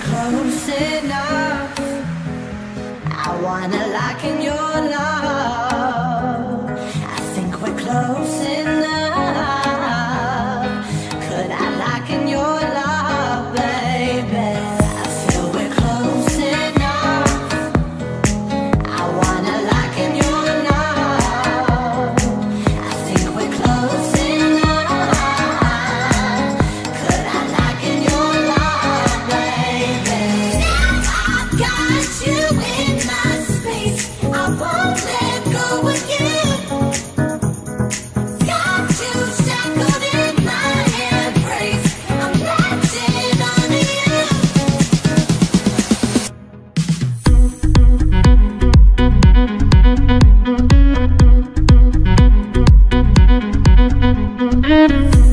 close enough. I wanna lock in your love. Mm-hmm.